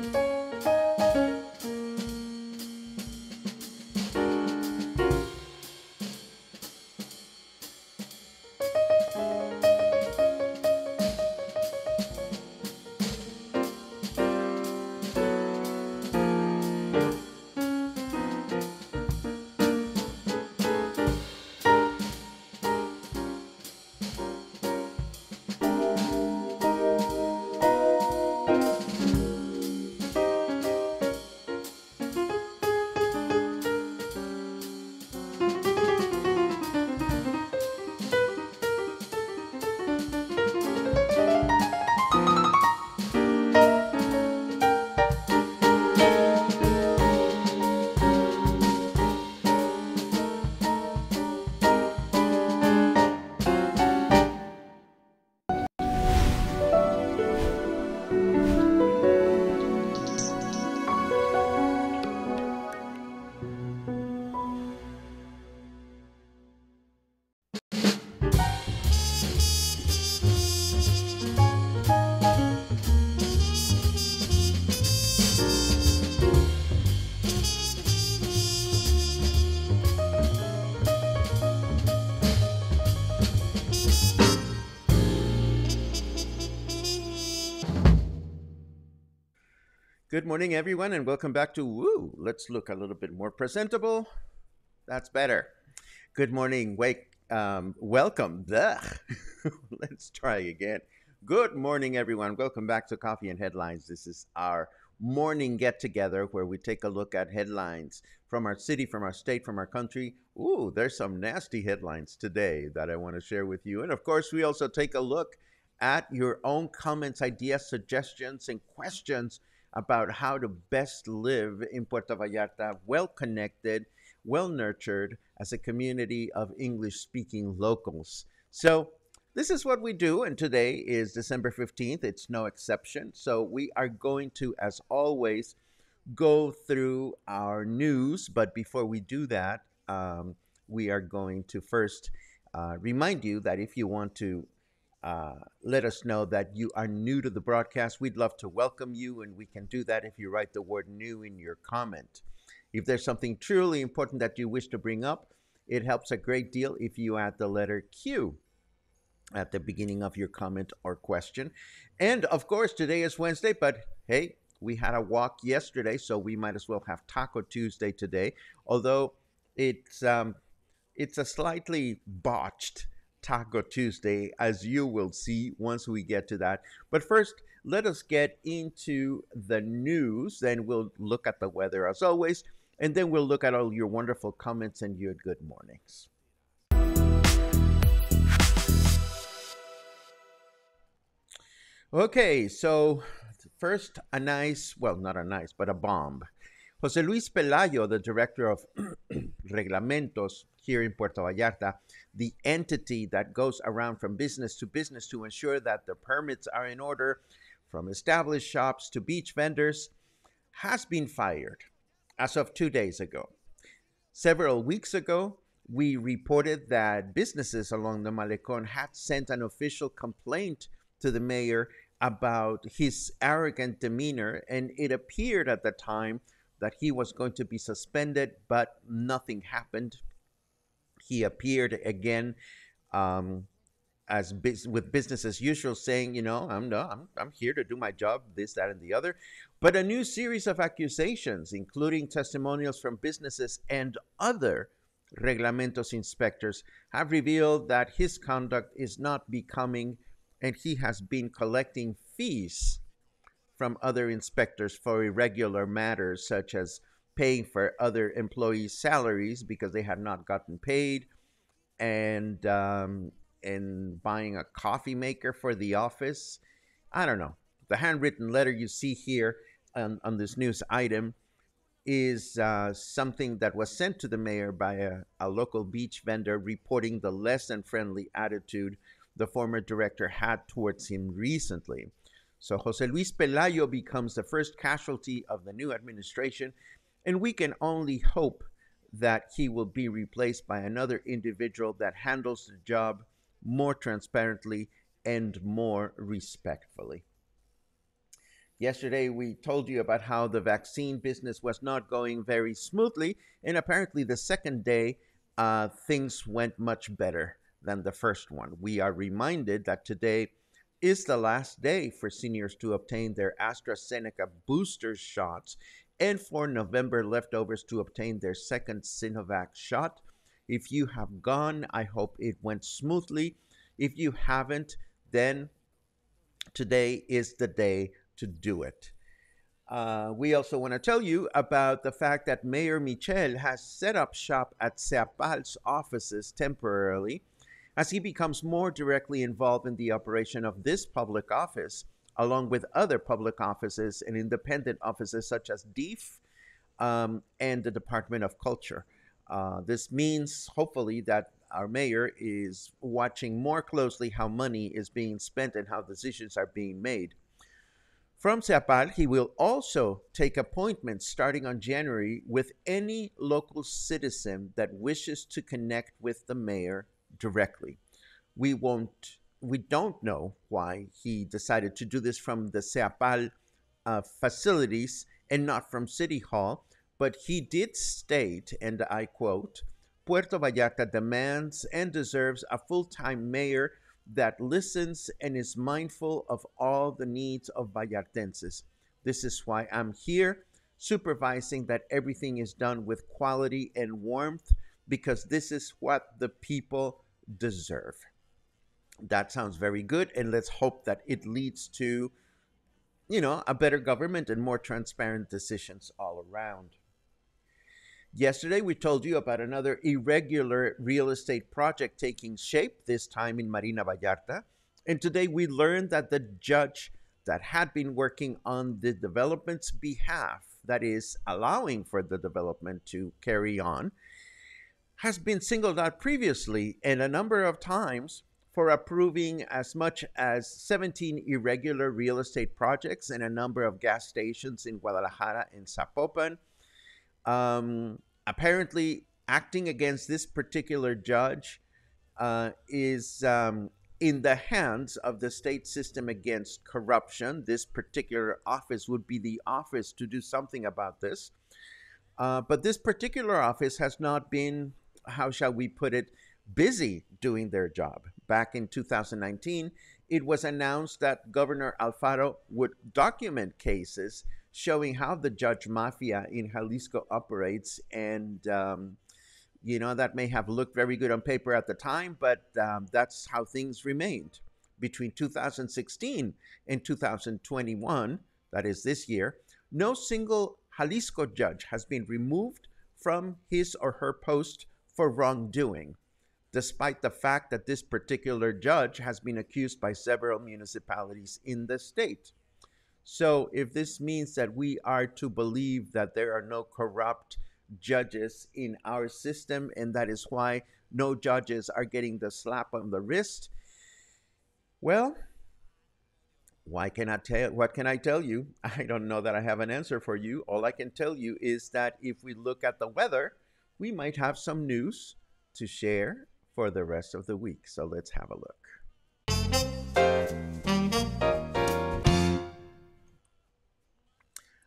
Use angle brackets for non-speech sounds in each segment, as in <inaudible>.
Good morning, everyone, and welcome back to Woo. Let's look a little bit more presentable. That's better. Good morning. Wake. Um, welcome. <laughs> Let's try again. Good morning, everyone. Welcome back to Coffee and Headlines. This is our morning get together where we take a look at headlines from our city, from our state, from our country. Ooh, there's some nasty headlines today that I want to share with you. And of course, we also take a look at your own comments, ideas, suggestions, and questions about how to best live in Puerto Vallarta, well connected, well nurtured as a community of English speaking locals. So, this is what we do, and today is December 15th. It's no exception. So, we are going to, as always, go through our news. But before we do that, um, we are going to first uh, remind you that if you want to uh, let us know that you are new to the broadcast. We'd love to welcome you, and we can do that if you write the word new in your comment. If there's something truly important that you wish to bring up, it helps a great deal if you add the letter Q at the beginning of your comment or question. And of course, today is Wednesday, but hey, we had a walk yesterday, so we might as well have Taco Tuesday today. Although it's um, it's a slightly botched Taco Tuesday, as you will see once we get to that. But first, let us get into the news. Then we'll look at the weather as always. And then we'll look at all your wonderful comments and your good mornings. Okay, so first, a nice, well, not a nice, but a bomb. Jose Luis Pelayo, the director of <clears throat> Reglamentos here in Puerto Vallarta, the entity that goes around from business to business to ensure that the permits are in order, from established shops to beach vendors, has been fired as of two days ago. Several weeks ago, we reported that businesses along the Malecon had sent an official complaint to the mayor about his arrogant demeanor, and it appeared at the time that he was going to be suspended, but nothing happened. He appeared again um, as with business as usual, saying, "You know, I'm no, I'm I'm here to do my job, this, that, and the other." But a new series of accusations, including testimonials from businesses and other reglamentos inspectors, have revealed that his conduct is not becoming, and he has been collecting fees from other inspectors for irregular matters such as paying for other employees' salaries because they had not gotten paid, and um, and buying a coffee maker for the office. I don't know. The handwritten letter you see here on, on this news item is uh, something that was sent to the mayor by a, a local beach vendor reporting the less than friendly attitude the former director had towards him recently. So Jose Luis Pelayo becomes the first casualty of the new administration, and we can only hope that he will be replaced by another individual that handles the job more transparently and more respectfully. Yesterday, we told you about how the vaccine business was not going very smoothly, and apparently, the second day, uh, things went much better than the first one. We are reminded that today is the last day for seniors to obtain their AstraZeneca booster shots and for November leftovers to obtain their second Sinovac shot. If you have gone, I hope it went smoothly. If you haven't, then today is the day to do it. Uh, we also want to tell you about the fact that Mayor Michel has set up shop at SEAPAL's offices temporarily as he becomes more directly involved in the operation of this public office, along with other public offices and independent offices such as DIF um, and the Department of Culture. Uh, this means, hopefully, that our mayor is watching more closely how money is being spent and how decisions are being made. From SEAPAL, he will also take appointments starting on January with any local citizen that wishes to connect with the mayor directly. We won't, we don't know why he decided to do this from the SEAPAL uh, facilities and not from City Hall, but he did state, and I quote, Puerto Vallarta demands and deserves a full time mayor that listens and is mindful of all the needs of Vallartenses. This is why I'm here, supervising that everything is done with quality and warmth, because this is what the people deserve. That sounds very good, and let's hope that it leads to, you know, a better government and more transparent decisions all around. Yesterday, we told you about another irregular real estate project taking shape, this time in Marina Vallarta. And today, we learned that the judge that had been working on the development's behalf, that is, allowing for the development to carry on, has been singled out previously and a number of times for approving as much as 17 irregular real estate projects and a number of gas stations in Guadalajara and Zapopan um, apparently, acting against this particular judge uh, is um, in the hands of the state system against corruption. This particular office would be the office to do something about this. Uh, but this particular office has not been, how shall we put it, busy doing their job. Back in 2019, it was announced that Governor Alfaro would document cases showing how the judge mafia in Jalisco operates. And, um, you know, that may have looked very good on paper at the time, but um, that's how things remained. Between 2016 and 2021, that is this year, no single Jalisco judge has been removed from his or her post for wrongdoing, despite the fact that this particular judge has been accused by several municipalities in the state. So, if this means that we are to believe that there are no corrupt judges in our system, and that is why no judges are getting the slap on the wrist, well, why can I tell what can I tell you? <laughs> I don't know that I have an answer for you. All I can tell you is that if we look at the weather, we might have some news to share for the rest of the week. So let's have a look.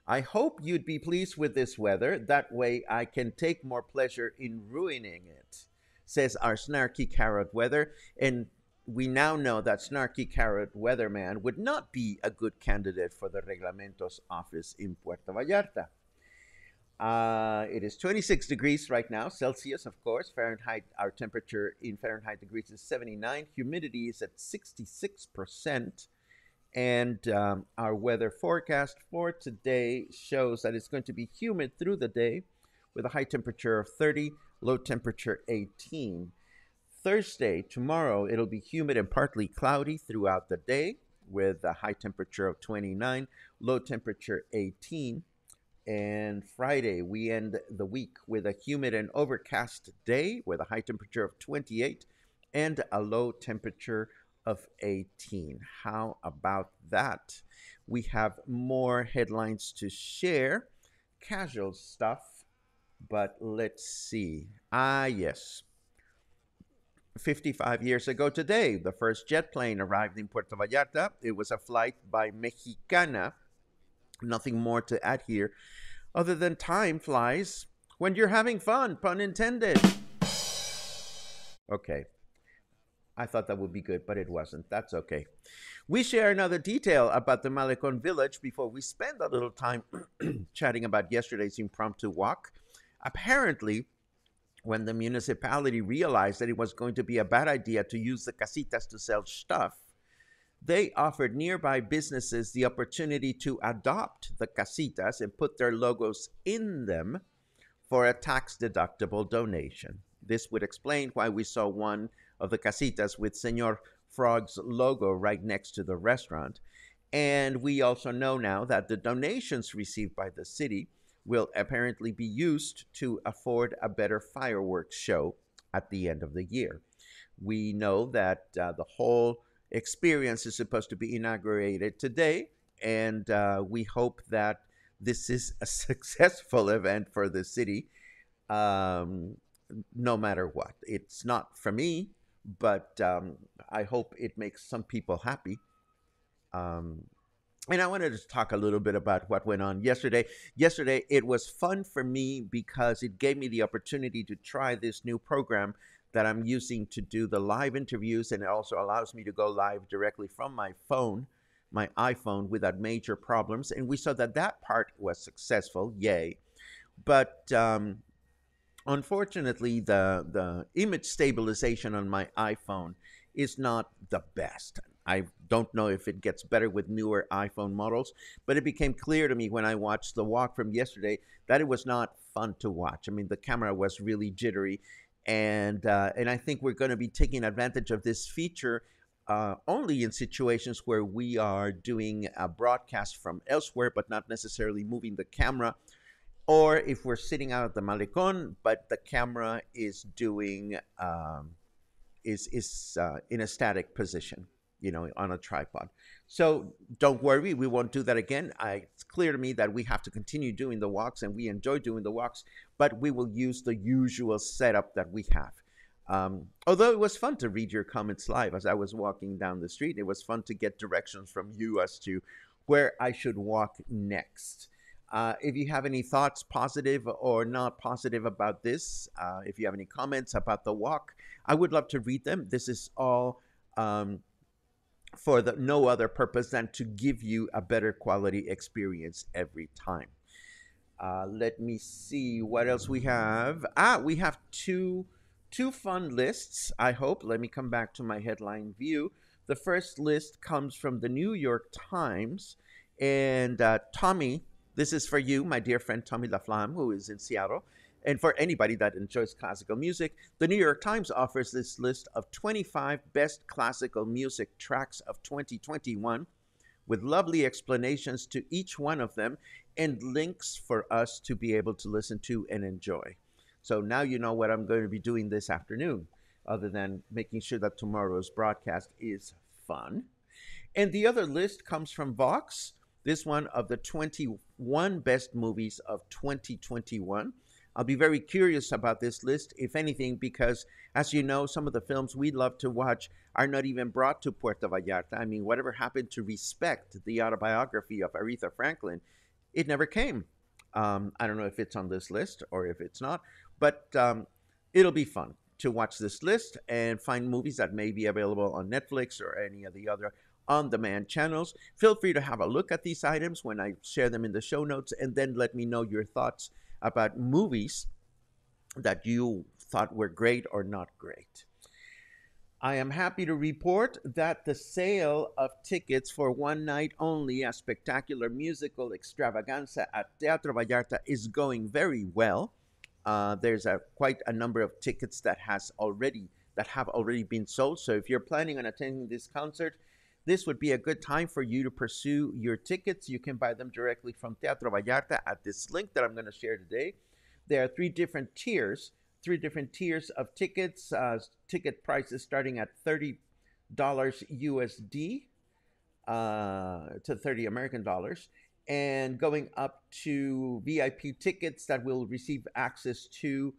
I hope you'd be pleased with this weather. That way I can take more pleasure in ruining it, says our snarky carrot weather. And we now know that snarky carrot weatherman would not be a good candidate for the Reglamentos office in Puerto Vallarta. Uh, it is 26 degrees right now, Celsius, of course. Fahrenheit, our temperature in Fahrenheit degrees is 79. Humidity is at 66%. And um, our weather forecast for today shows that it's going to be humid through the day with a high temperature of 30, low temperature 18. Thursday, tomorrow, it'll be humid and partly cloudy throughout the day with a high temperature of 29, low temperature 18. And Friday, we end the week with a humid and overcast day with a high temperature of 28 and a low temperature of 18. How about that? We have more headlines to share, casual stuff, but let's see. Ah, yes. 55 years ago today, the first jet plane arrived in Puerto Vallarta. It was a flight by Mexicana. Nothing more to add here, other than time flies when you're having fun, pun intended. Okay. I thought that would be good, but it wasn't. That's okay. We share another detail about the Malecon village before we spend a little time <clears throat> chatting about yesterday's impromptu walk. Apparently, when the municipality realized that it was going to be a bad idea to use the casitas to sell stuff, they offered nearby businesses the opportunity to adopt the casitas and put their logos in them for a tax deductible donation. This would explain why we saw one of the casitas with Senor Frog's logo right next to the restaurant. And we also know now that the donations received by the city will apparently be used to afford a better fireworks show at the end of the year. We know that uh, the whole experience is supposed to be inaugurated today, and uh, we hope that this is a <laughs> successful event for the city, um, no matter what. It's not for me, but um, I hope it makes some people happy. Um, and I wanted to talk a little bit about what went on yesterday. Yesterday, it was fun for me because it gave me the opportunity to try this new program that I'm using to do the live interviews, and it also allows me to go live directly from my phone, my iPhone, without major problems. And we saw that that part was successful, yay. But um, unfortunately, the the image stabilization on my iPhone is not the best. I don't know if it gets better with newer iPhone models, but it became clear to me when I watched the walk from yesterday that it was not fun to watch. I mean, the camera was really jittery, and uh, and I think we're going to be taking advantage of this feature uh, only in situations where we are doing a broadcast from elsewhere, but not necessarily moving the camera, or if we're sitting out at the malecon, but the camera is doing um, is is uh, in a static position you know, on a tripod. So don't worry, we won't do that again. I, it's clear to me that we have to continue doing the walks and we enjoy doing the walks, but we will use the usual setup that we have. Um, although it was fun to read your comments live as I was walking down the street, it was fun to get directions from you as to where I should walk next. Uh, if you have any thoughts, positive or not positive, about this, uh, if you have any comments about the walk, I would love to read them. This is all um, for the, no other purpose than to give you a better quality experience every time. Uh, let me see what else we have. Ah, we have two two fun lists. I hope. Let me come back to my headline view. The first list comes from the New York Times, and uh, Tommy, this is for you, my dear friend Tommy Laflamme, who is in Seattle. And for anybody that enjoys classical music, the New York Times offers this list of 25 best classical music tracks of 2021 with lovely explanations to each one of them and links for us to be able to listen to and enjoy. So now you know what I'm going to be doing this afternoon, other than making sure that tomorrow's broadcast is fun. And the other list comes from Vox, this one of the 21 best movies of 2021. I'll be very curious about this list, if anything, because as you know, some of the films we love to watch are not even brought to Puerto Vallarta. I mean, whatever happened to Respect, the autobiography of Aretha Franklin, it never came. Um, I don't know if it's on this list or if it's not, but um, it'll be fun to watch this list and find movies that may be available on Netflix or any of the other on demand channels. Feel free to have a look at these items when I share them in the show notes and then let me know your thoughts about movies that you thought were great or not great. I am happy to report that the sale of tickets for one night only, a spectacular musical extravaganza at Teatro Vallarta, is going very well. Uh, there's a quite a number of tickets that has already that have already been sold. So if you're planning on attending this concert, this would be a good time for you to pursue your tickets. You can buy them directly from Teatro Vallarta at this link that I'm going to share today. There are three different tiers, three different tiers of tickets. Uh, ticket prices starting at $30 USD uh, to 30 American dollars and going up to VIP tickets that will receive access to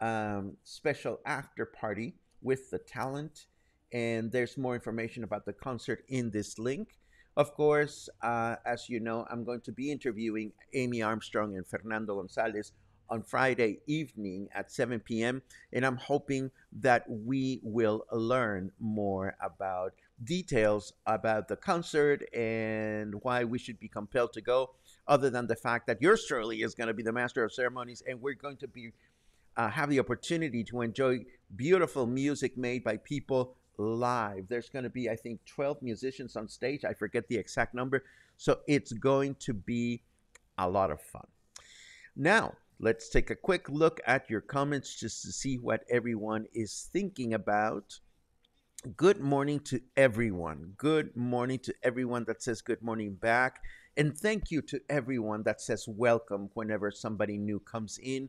um, special after party with the talent. And there's more information about the concert in this link. Of course, uh, as you know, I'm going to be interviewing Amy Armstrong and Fernando Gonzalez on Friday evening at 7 p.m. And I'm hoping that we will learn more about details about the concert and why we should be compelled to go, other than the fact that yours truly is going to be the master of ceremonies and we're going to be uh, have the opportunity to enjoy beautiful music made by people live. There's going to be, I think, 12 musicians on stage. I forget the exact number. So it's going to be a lot of fun. Now, let's take a quick look at your comments just to see what everyone is thinking about. Good morning to everyone. Good morning to everyone that says good morning back. And thank you to everyone that says welcome whenever somebody new comes in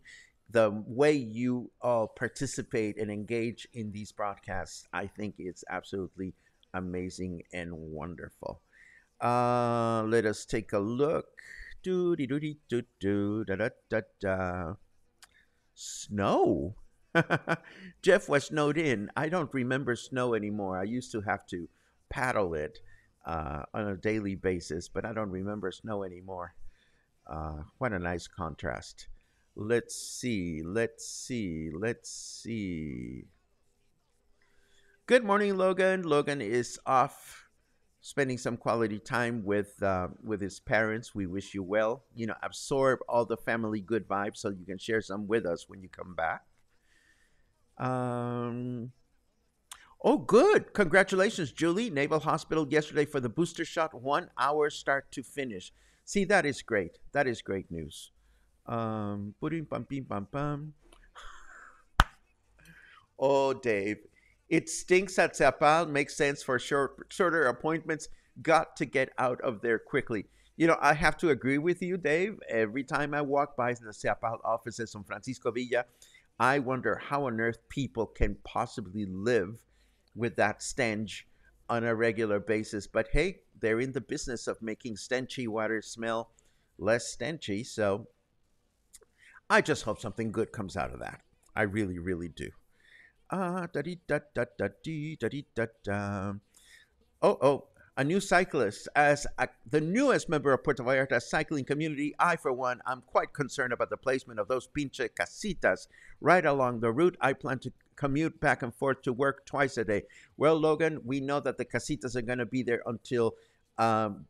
the way you all participate and engage in these broadcasts, I think it's absolutely amazing and wonderful. Uh, let us take a look. Do do do do do da da da da. Snow. <laughs> Jeff was snowed in. I don't remember snow anymore. I used to have to paddle it uh, on a daily basis, but I don't remember snow anymore. Uh, what a nice contrast. Let's see. Let's see. Let's see. Good morning, Logan. Logan is off spending some quality time with uh, with his parents. We wish you well. You know, absorb all the family good vibes so you can share some with us when you come back. Um. Oh, good! Congratulations, Julie. Naval Hospital yesterday for the booster shot. One hour start to finish. See, that is great. That is great news. Um, pam pam pam. Oh, Dave, it stinks at SEAPAL. Makes sense for short, shorter appointments. Got to get out of there quickly. You know, I have to agree with you, Dave. Every time I walk by the SEAPAL offices on Francisco Villa, I wonder how on earth people can possibly live with that stench on a regular basis. But hey, they're in the business of making stenchy water smell less stenchy. So I just hope something good comes out of that. I really, really do. Ah, da da da da dee da da da. Oh, oh, a new cyclist. As a, the newest member of Puerto Vallarta cycling community, I, for one, am quite concerned about the placement of those pinche casitas right along the route. I plan to commute back and forth to work twice a day. Well, Logan, we know that the casitas are going to be there until um,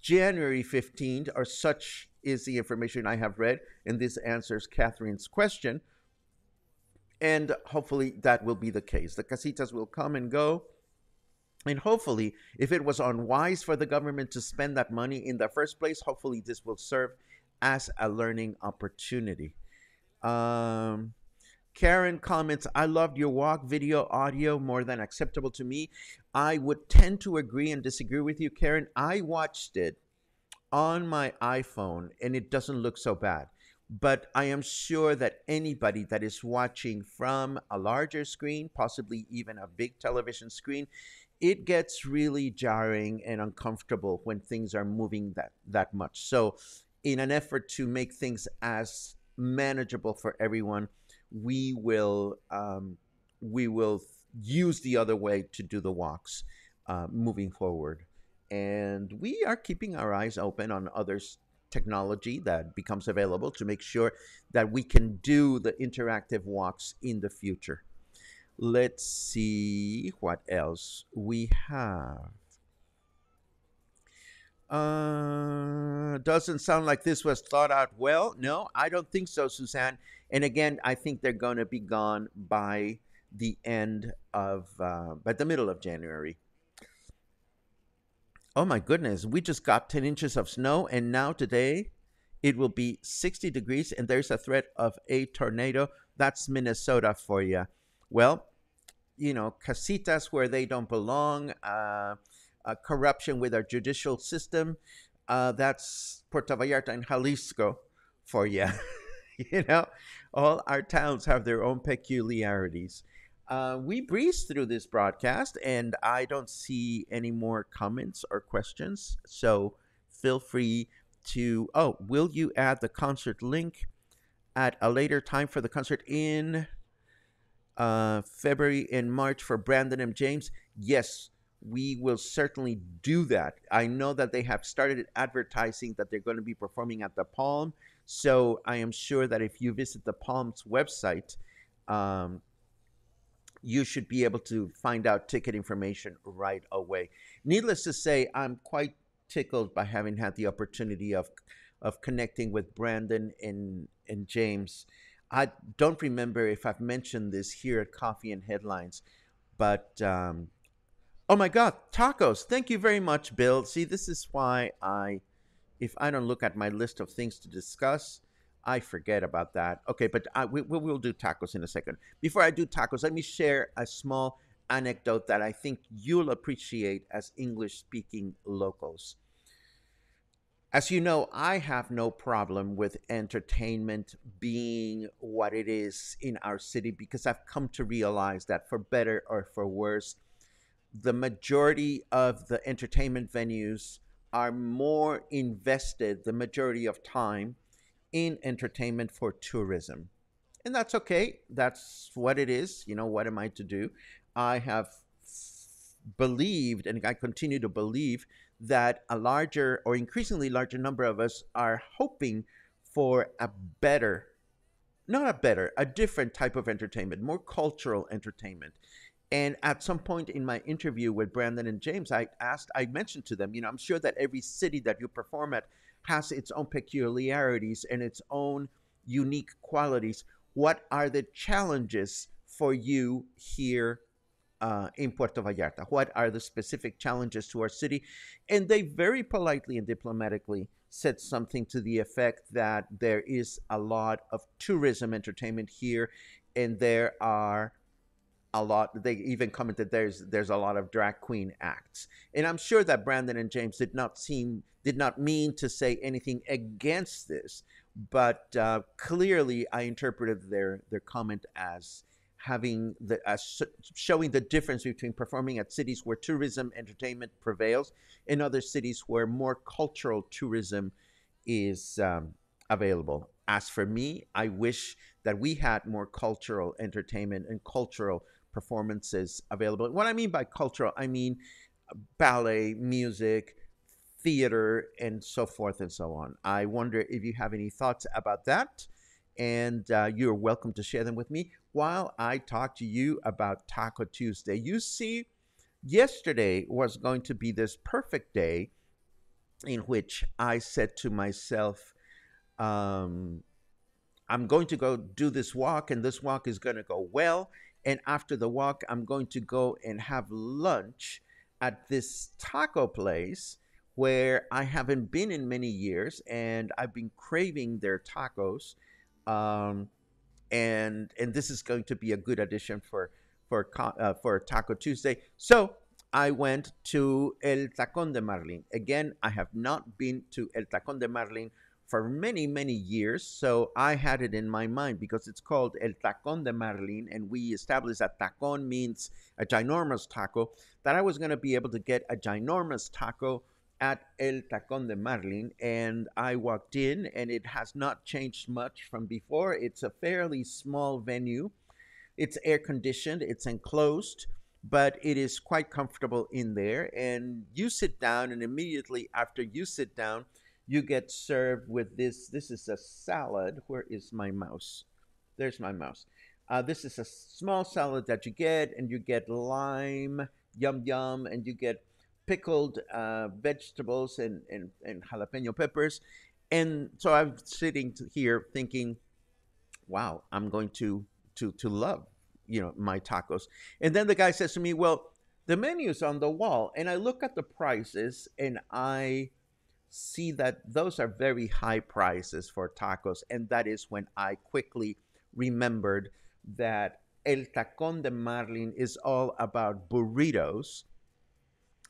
January 15th, or such is the information I have read, and this answers Catherine's question. And hopefully that will be the case. The casitas will come and go. And hopefully, if it was unwise for the government to spend that money in the first place, hopefully this will serve as a learning opportunity. Um, Karen comments, I loved your walk video audio more than acceptable to me. I would tend to agree and disagree with you, Karen. I watched it on my iPhone and it doesn't look so bad. But I am sure that anybody that is watching from a larger screen, possibly even a big television screen, it gets really jarring and uncomfortable when things are moving that, that much. So, in an effort to make things as manageable for everyone, we will um, we will use the other way to do the walks uh, moving forward and we are keeping our eyes open on other technology that becomes available to make sure that we can do the interactive walks in the future. Let's see what else we have. Uh, doesn't sound like this was thought out well. No, I don't think so, Suzanne. And again, I think they're going to be gone by the end of, uh, by the middle of January. Oh my goodness, we just got 10 inches of snow, and now today it will be 60 degrees, and there's a threat of a tornado. That's Minnesota for you. Well, you know, casitas where they don't belong, uh, uh, corruption with our judicial system. Uh, that's Puerto Vallarta and Jalisco for you. <laughs> you know, all our towns have their own peculiarities. Uh, we breezed through this broadcast, and I don't see any more comments or questions. So feel free to. Oh, will you add the concert link at a later time for the concert in uh, February and March for Brandon and James, yes, we will certainly do that. I know that they have started advertising that they're going to be performing at the Palm. So I am sure that if you visit the Palm's website, um, you should be able to find out ticket information right away. Needless to say, I'm quite tickled by having had the opportunity of of connecting with Brandon and and James. I don't remember if I've mentioned this here at Coffee and Headlines, but um, oh my God, tacos! Thank you very much, Bill. See, this is why I, if I don't look at my list of things to discuss, I forget about that. Okay, but I, we, we'll do tacos in a second. Before I do tacos, let me share a small anecdote that I think you'll appreciate as English speaking locals. As you know, I have no problem with entertainment being what it is in our city because I've come to realize that for better or for worse, the majority of the entertainment venues are more invested the majority of time in entertainment for tourism. And that's okay. That's what it is. You know, what am I to do? I have believed and I continue to believe that a larger or increasingly larger number of us are hoping for a better, not a better, a different type of entertainment, more cultural entertainment. And at some point in my interview with Brandon and James, I asked, I mentioned to them, you know, I'm sure that every city that you perform at has its own peculiarities and its own unique qualities. What are the challenges for you here uh, in Puerto Vallarta? What are the specific challenges to our city? And they very politely and diplomatically said something to the effect that there is a lot of tourism entertainment here, and there are a lot they even commented there's there's a lot of drag queen acts. And i'm sure that brandon and james did not seem did not mean to say anything against this but uh, clearly i interpreted their their comment as having the uh, showing the difference between performing at cities where tourism entertainment prevails and other cities where more cultural tourism is um, available. As for me i wish that we had more cultural entertainment and cultural performances available what i mean by cultural i mean ballet music theater and so forth and so on i wonder if you have any thoughts about that and uh, you're welcome to share them with me while I talk to you about Taco Tuesday. You see, yesterday was going to be this perfect day in which I said to myself, um, I'm going to go do this walk, and this walk is going to go well. And after the walk, I'm going to go and have lunch at this taco place where I haven't been in many years, and I've been craving their tacos. Um, and and this is going to be a good addition for for uh, for Taco Tuesday. So I went to El Tacón de Marlin. Again, I have not been to El Tacón de Marlin for many, many years. So I had it in my mind because it's called El Tacón de Marlin, and we established that tacón means a ginormous taco, that I was going to be able to get a ginormous taco at El Tacón de Marlin, and I walked in, and it has not changed much from before. It's a fairly small venue. It's air conditioned, it's enclosed, but it is quite comfortable in there. And you sit down, and immediately after you sit down, you get served with this. This is a salad. Where is my mouse? There's my mouse. Uh, this is a small salad that you get, and you get lime, yum yum, and you get pickled uh, vegetables and, and, and jalapeno peppers. And so I'm sitting here thinking, wow, I'm going to, to, to love, you know, my tacos. And then the guy says to me, well, the menu's on the wall. And I look at the prices and I see that those are very high prices for tacos. And that is when I quickly remembered that El Tacón de Marlin is all about burritos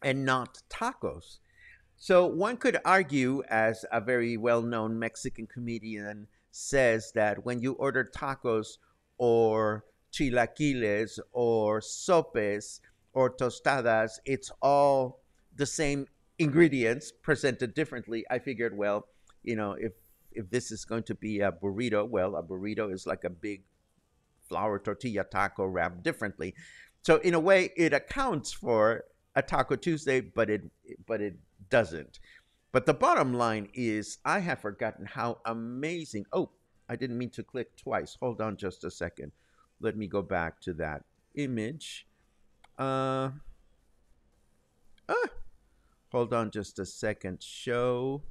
and not tacos. So one could argue, as a very well known Mexican comedian says, that when you order tacos or chilaquiles or sopes or tostadas, it's all the same ingredients presented differently. I figured, well, you know, if if this is going to be a burrito, well, a burrito is like a big flour tortilla taco wrapped differently. So in a way, it accounts for a Taco Tuesday, but it but it doesn't. But the bottom line is, I have forgotten how amazing. Oh, I didn't mean to click twice. Hold on just a second. Let me go back to that image. Uh, hold on just a second. Show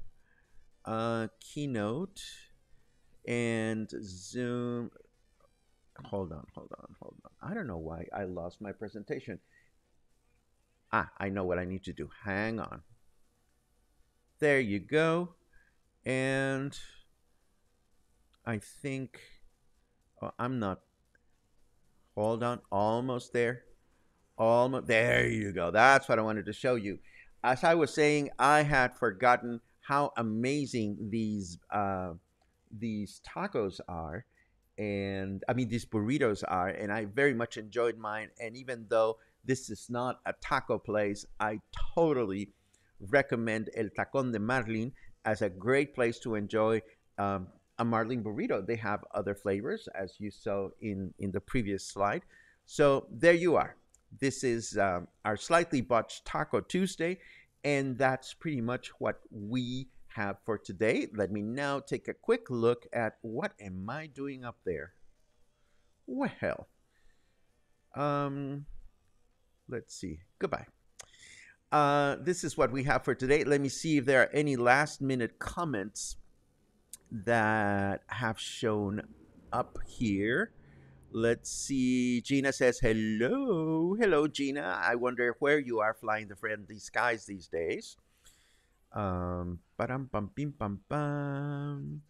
uh, keynote and zoom. Hold on, hold on, hold on. I don't know why I lost my presentation. Ah, I know what I need to do. Hang on. There you go. And I think oh, I'm not. Hold on. Almost there. Almost. There you go. That's what I wanted to show you. As I was saying, I had forgotten how amazing these uh, these tacos are and I mean these burritos are, and I very much enjoyed mine. And even though this is not a taco place, I totally recommend El Tacón de Marlin as a great place to enjoy um, a Marlin burrito. They have other flavors, as you saw in, in the previous slide. So there you are. This is um, our slightly botched Taco Tuesday, and that's pretty much what we have for today. Let me now take a quick look at what am I doing up there? Well, um, let's see. Goodbye. Uh, this is what we have for today. Let me see if there are any last minute comments that have shown up here. Let's see. Gina says, hello. Hello, Gina. I wonder where you are flying the friendly skies these days. Um, bam, bim, bam, bam.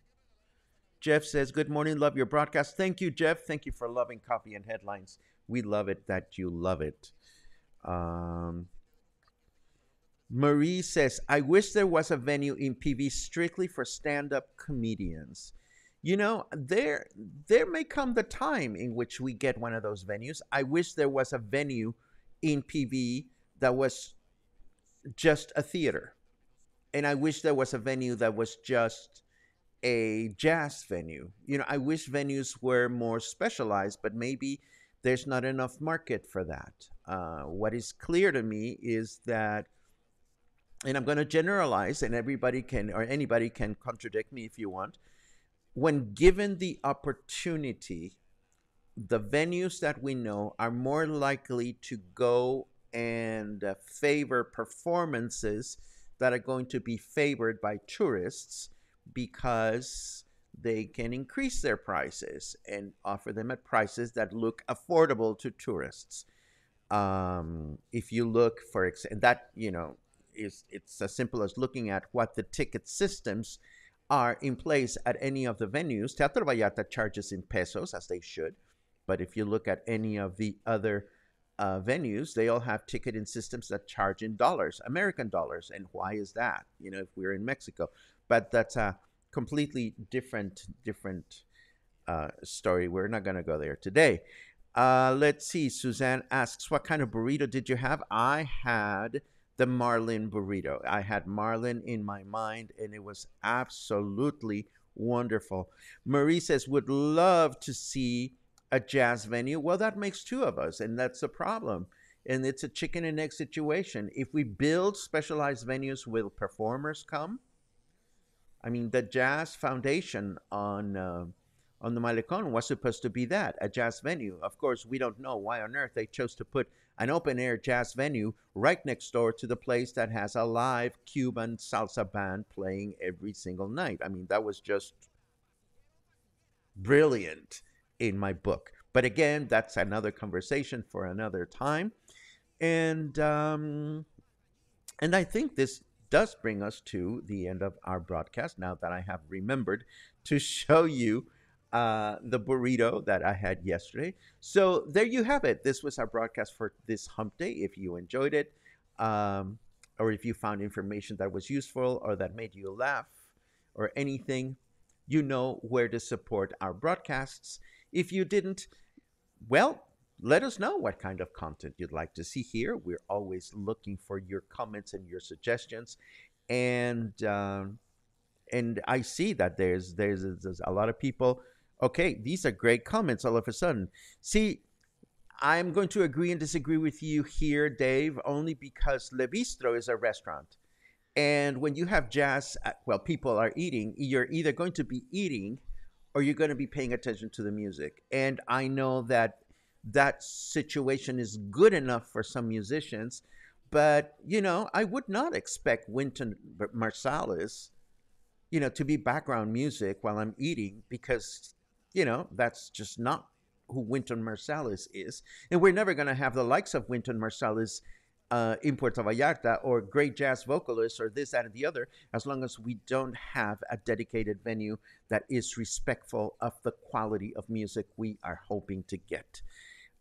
Jeff says, Good morning. Love your broadcast. Thank you, Jeff. Thank you for loving coffee and headlines. We love it that you love it. Um, Marie says, I wish there was a venue in PV strictly for stand up comedians. You know, there there may come the time in which we get one of those venues. I wish there was a venue in PV that was just a theater. And I wish there was a venue that was just a jazz venue. You know, I wish venues were more specialized, but maybe there's not enough market for that. Uh, what is clear to me is that and I'm going to generalize, and everybody can, or anybody can contradict me if you want. When given the opportunity, the venues that we know are more likely to go and uh, favor performances that are going to be favored by tourists because they can increase their prices and offer them at prices that look affordable to tourists. Um, if you look for and that you know is it's as simple as looking at what the ticket systems are in place at any of the venues. Teatro Vallarta charges in pesos, as they should, but if you look at any of the other uh, venues, they all have ticketing systems that charge in dollars, American dollars. And why is that? You know, if we're in Mexico, but that's a completely different different uh, story. We're not going to go there today. Uh, let's see. Suzanne asks, "What kind of burrito did you have?" I had the Marlin burrito. I had Marlin in my mind and it was absolutely wonderful. Marie says, would love to see a jazz venue. Well, that makes two of us, and that's a problem. And it's a chicken and egg situation. If we build specialized venues, will performers come? I mean, the Jazz Foundation on uh, on the Malecon was supposed to be that a jazz venue. Of course, we don't know why on earth they chose to put an open air jazz venue right next door to the place that has a live Cuban salsa band playing every single night. I mean, that was just brilliant in my book. But again, that's another conversation for another time. And um, and I think this does bring us to the end of our broadcast. Now that I have remembered to show you uh, the burrito that I had yesterday. So there you have it. This was our broadcast for this hump day. If you enjoyed it, um, or if you found information that was useful or that made you laugh or anything, you know where to support our broadcasts. If you didn't, well, let us know what kind of content you'd like to see here. We're always looking for your comments and your suggestions. And um, and I see that there's, there's there's a lot of people Okay, these are great comments all of a sudden. See, I'm going to agree and disagree with you here, Dave, only because Le Bistro is a restaurant. And when you have jazz, uh, well, people are eating, you're either going to be eating or you're going to be paying attention to the music. And I know that that situation is good enough for some musicians, but, you know, I would not expect Wynton Marsalis, you know, to be background music while I'm eating because, you know, that's just not who Wynton Marsalis is. And we're never going to have the likes of Wynton Marsalis uh, in Puerto Vallarta or great jazz vocalists or this, that, and the other, as long as we don't have a dedicated venue that is respectful of the quality of music we are hoping to get.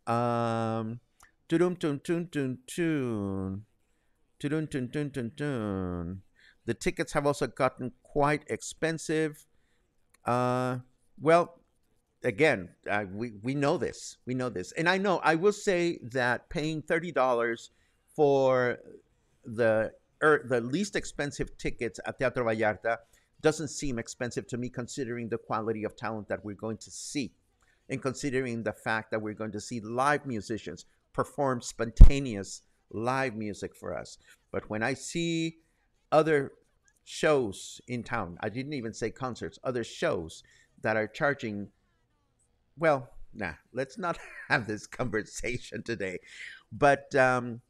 Um, tun tun tun tun tun. Tun tun tun tun tun. The tickets have also gotten quite expensive. Uh, well, again, uh, we we know this. We know this, and I know. I will say that paying thirty dollars for the er, the least expensive tickets at Teatro Vallarta doesn't seem expensive to me, considering the quality of talent that we're going to see, and considering the fact that we're going to see live musicians perform spontaneous live music for us. But when I see other shows in town, I didn't even say concerts, other shows that are charging well, nah, let's not <laughs> have this conversation today. But um,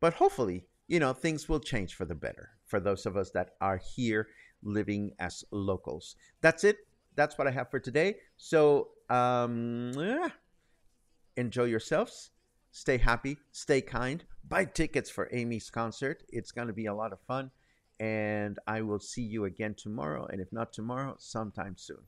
but hopefully, you know, things will change for the better for those of us that are here living as locals. That's it. That's what I have for today. So um, yeah. enjoy yourselves. Stay happy. Stay kind. Buy tickets for Amy's concert. It's going to be a lot of fun. And I will see you again tomorrow. And if not tomorrow, sometime soon.